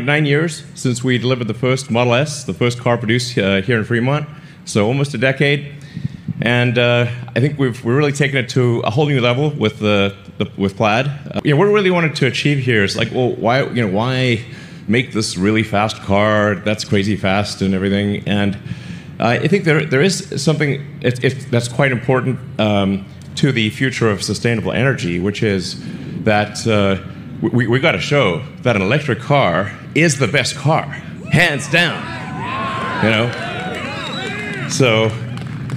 nine, nine years since we delivered the first Model S, the first car produced uh, here in Fremont. So almost a decade. And uh, I think we've we're really taken it to a whole new level with the, the with Plaid. Uh, you know, what we really wanted to achieve here is like, well, why you know why make this really fast car that's crazy fast and everything? And uh, I think there there is something it, it, that's quite important um, to the future of sustainable energy, which is that uh, we we got to show that an electric car is the best car, hands down. You know, so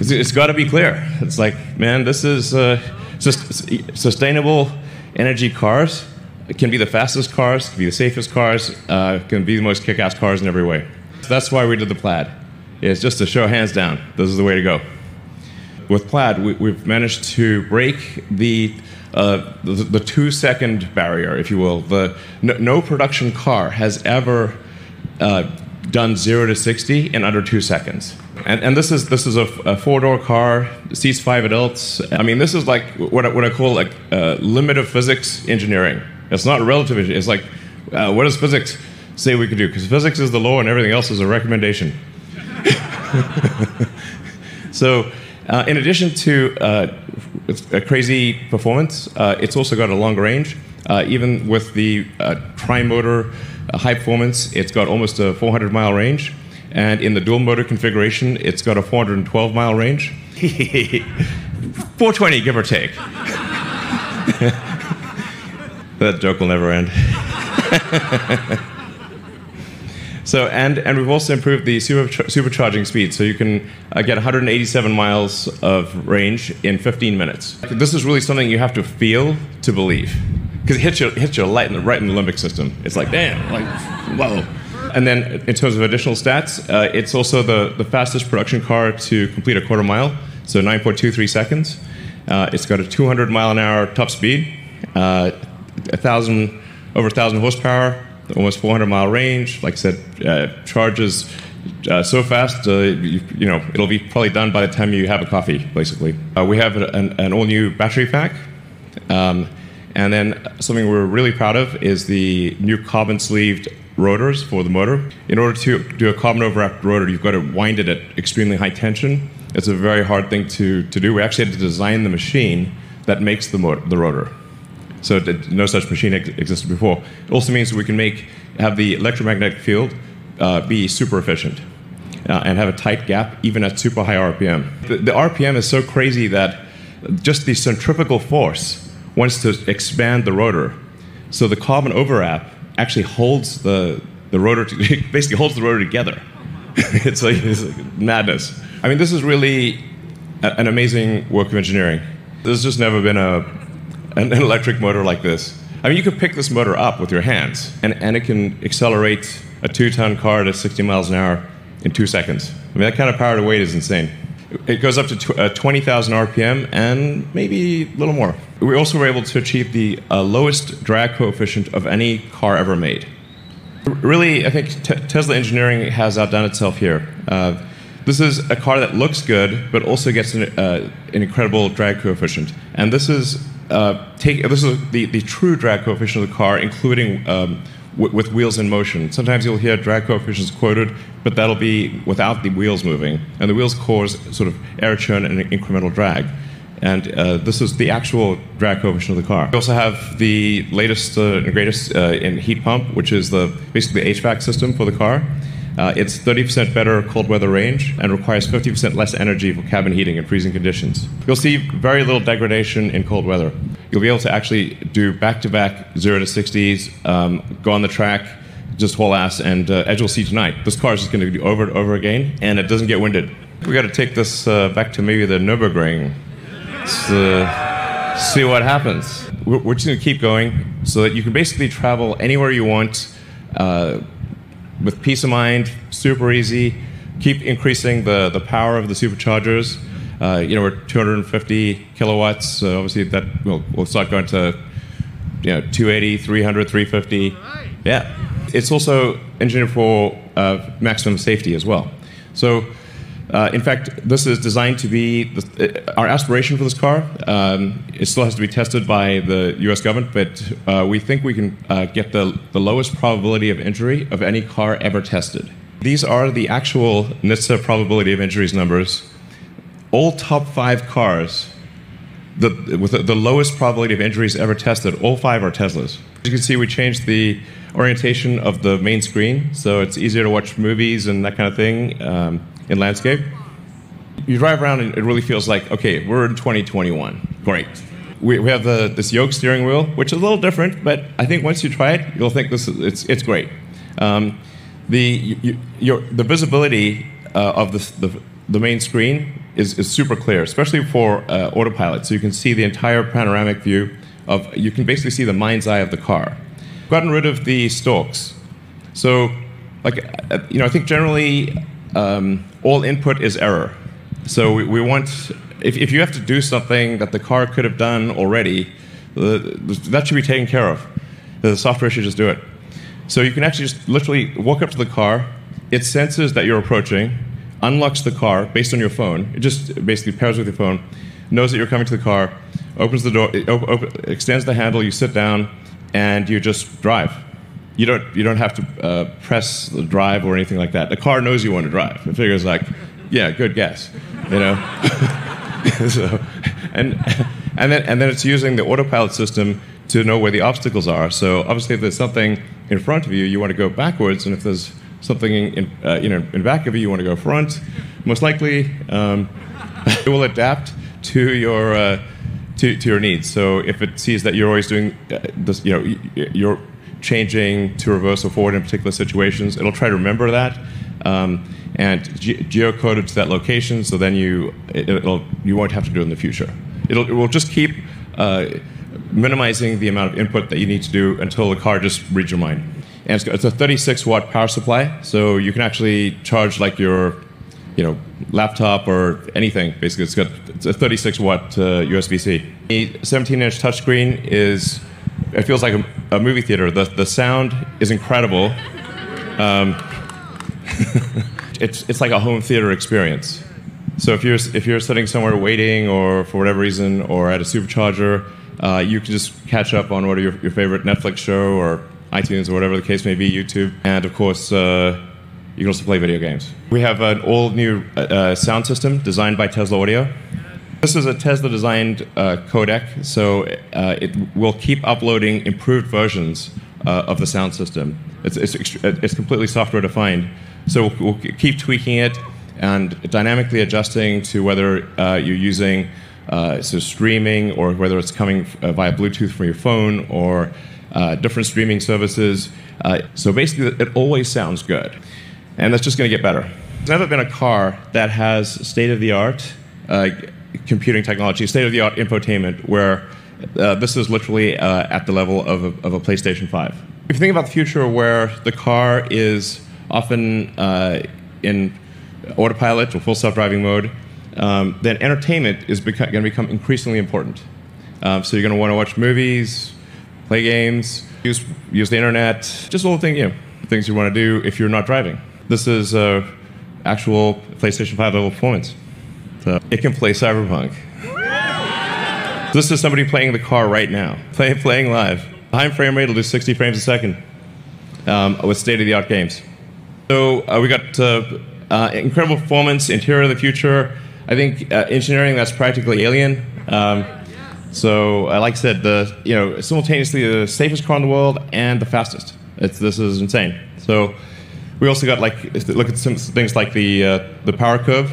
it's, it's got to be clear. It's like, man, this is uh, sustainable energy cars. It can be the fastest cars, can be the safest cars, uh, can be the most kick-ass cars in every way. So that's why we did the Plaid. It's just to show hands down, this is the way to go. With Plaid, we, have managed to break the, uh, the, the two-second barrier, if you will. The, no, no production car has ever uh, done zero to 60 in under two seconds. And, and this is this is a, a four door car, seats five adults. I mean, this is like what I, what I call like uh, limit of physics engineering. It's not relative. It's like uh, what does physics say we can do? Because physics is the law and everything else is a recommendation. so, uh, in addition to uh, a crazy performance, uh, it's also got a long range. Uh, even with the tri-motor high performance, it's got almost a 400 mile range. And in the dual motor configuration, it's got a 412 mile range. 420, give or take. that joke will never end. So, and, and we've also improved the super, supercharging speed, so you can uh, get 187 miles of range in 15 minutes. This is really something you have to feel to believe, because it hits you, hits you right in, the, right in the limbic system. It's like, damn, like, whoa. And then in terms of additional stats, uh, it's also the, the fastest production car to complete a quarter mile, so 9.23 seconds. Uh, it's got a 200 mile an hour top speed, uh, a thousand over a 1,000 horsepower, almost 400 mile range. Like I said, uh, charges uh, so fast, uh, you, you, know, it'll be probably done by the time you have a coffee, basically. Uh, we have an, an all new battery pack. Um, and then something we're really proud of is the new carbon sleeved rotors for the motor. In order to do a carbon overwrapped rotor, you've got to wind it at extremely high tension. It's a very hard thing to, to do. We actually had to design the machine that makes the, motor, the rotor. So no such machine ex- existed before. It also means we can make have the electromagnetic field uh, be super efficient uh, and have a tight gap even at super high RPM. The, the RPM is so crazy that just the centrifugal force wants to expand the rotor. So the carbon overwrap actually holds the, the rotor, to, basically holds the rotor together. it's, like, it's like madness. I mean, this is really a, an amazing work of engineering. There's just never been a, an, an electric motor like this. I mean, you could pick this motor up with your hands, and, and it can accelerate a two ton car to 60 miles an hour in two seconds. I mean, that kind of power to weight is insane. It goes up to tw- uh, 20,000 RPM and maybe a little more. We also were able to achieve the uh, lowest drag coefficient of any car ever made. Really, I think te- Tesla engineering has outdone itself here. Uh, this is a car that looks good, but also gets an, uh, an incredible drag coefficient. And this is uh, take this is the, the true drag coefficient of the car, including um, with wheels in motion. Sometimes you'll hear drag coefficients quoted, but that'll be without the wheels moving. And the wheels cause sort of air churn and incremental drag. And uh, this is the actual drag coefficient of the car. We also have the latest uh, and greatest uh, in heat pump, which is the basically the HVAC system for the car. Uh, it's 30% better cold weather range and requires 50% less energy for cabin heating in freezing conditions. You'll see very little degradation in cold weather. You'll be able to actually do back-to-back 0 to 60s, um, go on the track, just haul ass, and uh, as you'll see tonight, this car is just going to do over and over again, and it doesn't get winded. We got to take this uh, back to maybe the Nürburgring. To see what happens. We're, we're just going to keep going so that you can basically travel anywhere you want. Uh, with peace of mind, super easy. Keep increasing the, the power of the superchargers. Uh, you know, we're 250 kilowatts. So obviously, that we'll, we'll start going to you know 280, 300, 350. Yeah, it's also engineered for uh, maximum safety as well. So Uh, in fact, this is designed to be the, uh, our aspiration for this car. Um, it still has to be tested by the US government, but uh, we think we can uh, get the, the lowest probability of injury of any car ever tested. These are the actual NHTSA probability of injuries numbers. All top five cars the, with the, the lowest probability of injuries ever tested, all five are Teslas. As you can see, we changed the orientation of the main screen, so it's easier to watch movies and that kind of thing. Um, in landscape. You drive around and it really feels like, okay, we're in 2021. Great. We, we have the, this yoke steering wheel, which is a little different, but I think once you try it, you'll think this is, it's, it's great. Um, the, you, your, the visibility uh, of this, the, the main screen is, is super clear, especially for uh, autopilot. So you can see the entire panoramic view of, you can basically see the mind's eye of the car. Gotten rid of the stalks. So, like, uh, you know, I think generally um, all input is error. So we, we want, if, if you have to do something that the car could have done already, uh, that should be taken care of. The software should just do it. So you can actually just literally walk up to the car, it senses that you're approaching, unlocks the car based on your phone. It just basically pairs with your phone, knows that you're coming to the car, opens the door, op- op- extends the handle, you sit down, and you just drive you don't you don't have to uh, press the drive or anything like that. The car knows you want to drive. It figures like, yeah, good guess, you know. so, and and then and then it's using the autopilot system to know where the obstacles are. So obviously, if there's something in front of you, you want to go backwards, and if there's something in uh, you know in back of you, you want to go front. Most likely, um, it will adapt to your. Uh, to, to your needs. So if it sees that you're always doing uh, this, you know, you're changing to reverse or forward in particular situations. It'll try to remember that um, and ge- geocode it to that location, so then you it'll, you won't have to do it in the future. It'll, it will just keep uh, minimizing the amount of input that you need to do until the car just reads your mind. And it's, it's a 36 watt power supply, so you can actually charge like your you know, laptop or anything. Basically, it's got it's a 36 watt uh, USB-C. The 17 inch touchscreen is it feels like a, a movie theater. The, the sound is incredible. Um, it's, it's like a home theater experience. So if you're, if you're sitting somewhere waiting or for whatever reason or at a supercharger, uh, you can just catch up on what your, your favorite Netflix show or iTunes or whatever the case may be, YouTube. And of course, uh, you can also play video games. We have an all new uh, uh sound system designed by Tesla Audio. This is a Tesla designed uh, codec, so uh, it will keep uploading improved versions uh, of the sound system. It's, it's, it's, completely software defined, so we'll, we'll, keep tweaking it and dynamically adjusting to whether uh, you're using uh, so streaming or whether it's coming uh, via Bluetooth from your phone or different streaming services. so basically, it always sounds good, and that's just going to get better. There's never been a car that has state of the art computing technology, state of the art infotainment, where uh, this is literally uh, at the level of a, of a, PlayStation 5. If you think about the future where the car is often uh, in autopilot or full self driving mode, um, then entertainment is going to become increasingly important. Um, so you're going to want to watch movies, play games, use, use the internet, just little thing, you know, things you want to do if you're not driving. This is uh, actual PlayStation 5 level performance. So it can play Cyberpunk. this is somebody playing the car right now, play, playing live. High frame rate will do 60 frames a second um, with state of the art games. So uh, we got uh, uh, incredible performance, interior of the future. I think uh, engineering that's practically alien. Um, so, uh, like I said, the you know simultaneously the safest car in the world and the fastest. It's, this is insane. So, we also got like look at some things like the uh, the power curve.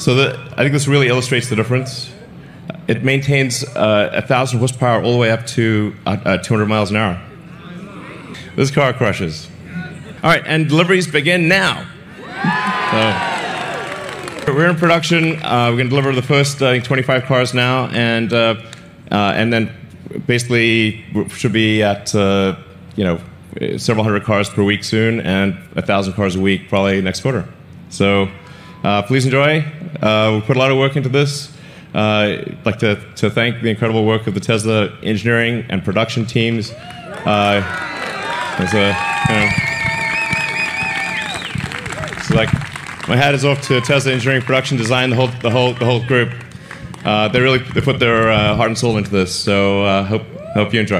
So the, I think this really illustrates the difference. It maintains uh, 1,000 horsepower all the way up to uh, uh, 200 miles an hour. This car crushes. All right, and deliveries begin now. So, we're in production. Uh, we're going to deliver the first uh, 25 cars now, and uh, and then basically should be at you know several hundred cars per week soon, and a thousand cars a week probably next quarter. So uh, please enjoy. Uh, we put a lot of work into this. Uh, I'd like to, to thank the incredible work of the Tesla engineering and production teams. Uh, a, you know, so like, my hat is off to Tesla Engineering Production Design, the whole the whole the whole group. Uh, they really they put their uh, heart and soul into this. So uh, hope hope you enjoy.